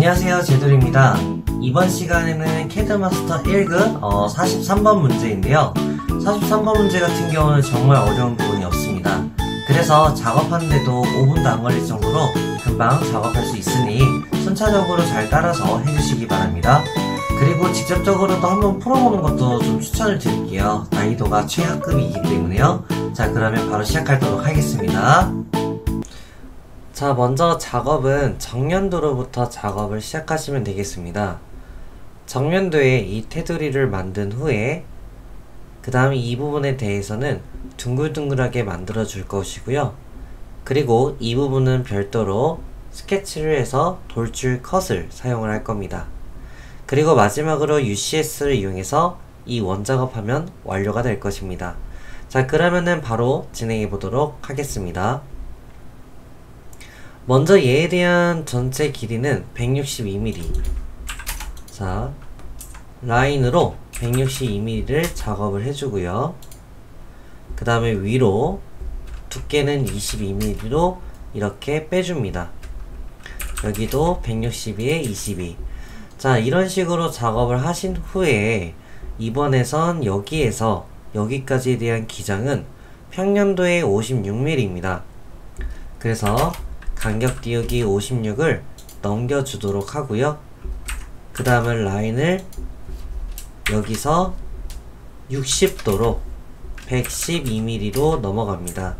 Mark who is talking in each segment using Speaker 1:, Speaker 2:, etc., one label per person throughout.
Speaker 1: 안녕하세요 제돌입니다. 이번 시간에는 캐드마스터 1급 어, 43번 문제인데요. 43번 문제 같은 경우는 정말 어려운 부분이 없습니다. 그래서 작업하는데도 5분도 안 걸릴 정도로 금방 작업할 수 있으니 순차적으로 잘 따라서 해주시기 바랍니다. 그리고 직접적으로도 한번 풀어보는 것도 좀 추천을 드릴게요. 난이도가 최하급이기 때문에요. 자 그러면 바로 시작하도록 하겠습니다 자, 먼저 작업은 정면도로부터 작업을 시작하시면 되겠습니다. 정면도에 이 테두리를 만든 후에 그 다음에 이 부분에 대해서는 둥글둥글하게 만들어 줄 것이고요. 그리고 이 부분은 별도로 스케치를 해서 돌출 컷을 사용을 할 겁니다. 그리고 마지막으로 UCS를 이용해서 이 원작업하면 완료가 될 것입니다. 자, 그러면은 바로 진행해 보도록 하겠습니다. 먼저 얘에 대한 전체 길이는 162mm 자 라인으로 162mm를 작업을 해주고요. 그 다음에 위로 두께는 22mm로 이렇게 빼줍니다. 여기도 162에 22 자 이런 식으로 작업을 하신 후에 이번에선 여기에서 여기까지에 대한 기장은 평년도에 56mm입니다. 그래서 간격 띄우기 56을 넘겨주도록 하고요. 그 다음에 라인을 여기서 60도로 112mm로 넘어갑니다.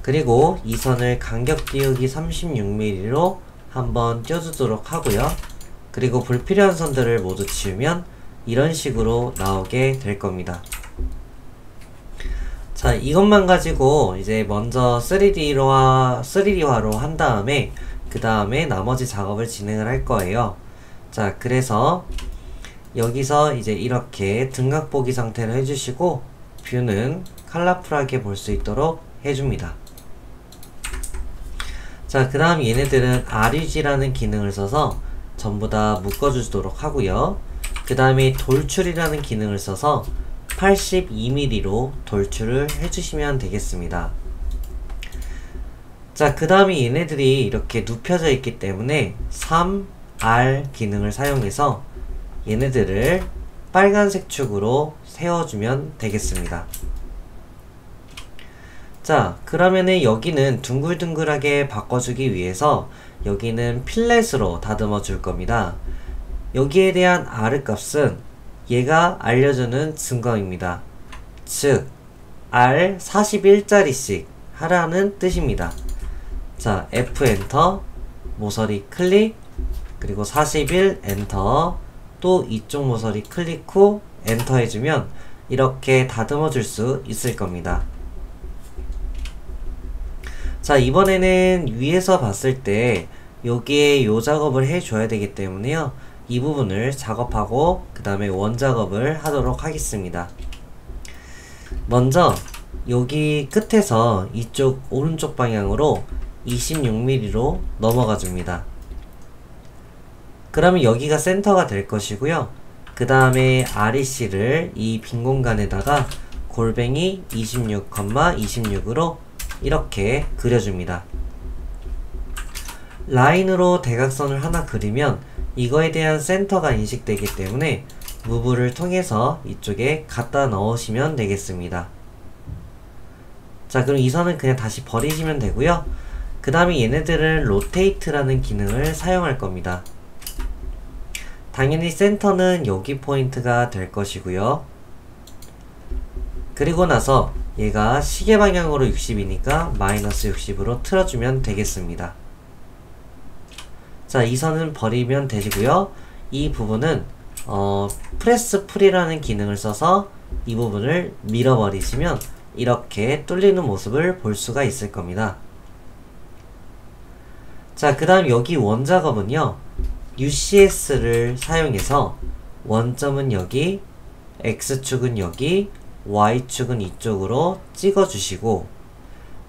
Speaker 1: 그리고 이 선을 간격 띄우기 36mm로 한번 띄워주도록 하고요. 그리고 불필요한 선들을 모두 지우면 이런 식으로 나오게 될 겁니다. 자, 이것만 가지고 이제 먼저 3D화, 3D화로 한 다음에 그 다음에 나머지 작업을 진행을 할 거예요. 자, 그래서 여기서 이제 이렇게 등각 보기 상태로 해주시고 뷰는 컬러풀하게 볼 수 있도록 해줍니다. 자, 그 다음 얘네들은 RUG라는 기능을 써서 전부 다 묶어주도록 하고요. 그 다음에 돌출이라는 기능을 써서 82mm로 돌출을 해주시면 되겠습니다. 자, 그 다음에 얘네들이 이렇게 눕혀져 있기 때문에 3R 기능을 사용해서 얘네들을 빨간색 축으로 세워주면 되겠습니다. 자, 그러면은 여기는 둥글둥글하게 바꿔주기 위해서 여기는 fillet으로 다듬어 줄 겁니다. 여기에 대한 R 값은 얘가 알려주는 증거입니다. 즉, R 41짜리씩 하라는 뜻입니다. 자, F 엔터, 모서리 클릭, 그리고 41 엔터, 또 이쪽 모서리 클릭 후 엔터 해주면 이렇게 다듬어 줄 수 있을 겁니다. 자, 이번에는 위에서 봤을 때 여기에 요 작업을 해줘야 되기 때문에요. 이 부분을 작업하고 그 다음에 원작업을 하도록 하겠습니다. 먼저 여기 끝에서 이쪽 오른쪽 방향으로 26mm로 넘어가 줍니다. 그러면 여기가 센터가 될 것이고요. 그 다음에 REC를 이 빈 공간에다가 골뱅이 26,26으로 이렇게 그려줍니다. 라인으로 대각선을 하나 그리면 이거에 대한 센터가 인식되기 때문에 무브를 통해서 이쪽에 갖다 넣으시면 되겠습니다. 자 그럼 이 선은 그냥 다시 버리시면 되고요. 그 다음에 얘네들은 rotate라는 기능을 사용할 겁니다. 당연히 센터는 여기 포인트가 될 것이고요. 그리고 나서 얘가 시계 방향으로 60이니까 마이너스 60으로 틀어주면 되겠습니다. 자, 이 선은 버리면 되시고요. 이 부분은 어, press pull이라는 기능을 써서 이 부분을 밀어버리시면 이렇게 뚫리는 모습을 볼 수가 있을 겁니다. 자, 그 다음 여기 원 작업은요. UCS를 사용해서 원점은 여기, X축은 여기, Y축은 이쪽으로 찍어주시고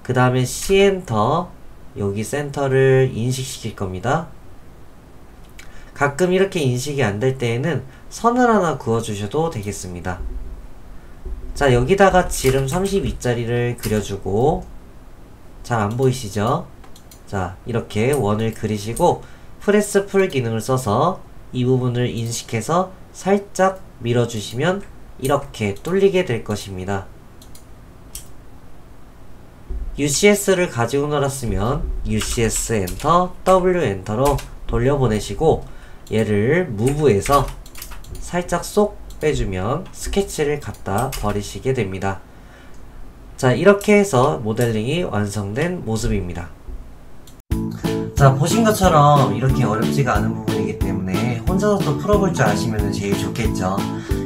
Speaker 1: 그 다음에 C엔터 여기 센터를 인식시킬 겁니다. 가끔 이렇게 인식이 안 될 때에는 선을 하나 그어주셔도 되겠습니다. 자 여기다가 지름 32짜리를 그려주고 잘 안보이시죠? 자 이렇게 원을 그리시고 press pull 기능을 써서 이 부분을 인식해서 살짝 밀어주시면 이렇게 뚫리게 될 것입니다. UCS를 가지고 놀았으면 UCS 엔터, W 엔터로 돌려보내시고 얘를 무브에서 살짝 쏙 빼주면 스케치를 갖다 버리시게 됩니다. 자 이렇게 해서 모델링이 완성된 모습입니다. 자 보신 것처럼 이렇게 어렵지가 않은 부분이기 때문에 혼자서도 풀어볼 줄 아시면 제일 좋겠죠.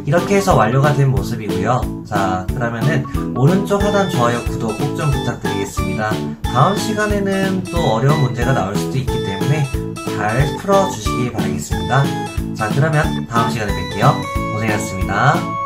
Speaker 1: 이렇게 해서 완료가 된 모습이고요. 자 그러면은 오른쪽 하단 좋아요 구독 꼭 좀 부탁드리겠습니다. 다음 시간에는 또 어려운 문제가 나올 수도 있기 때문에 잘 풀어주시기 바라겠습니다. 자 그러면 다음 시간에 뵐게요. 고생하셨습니다.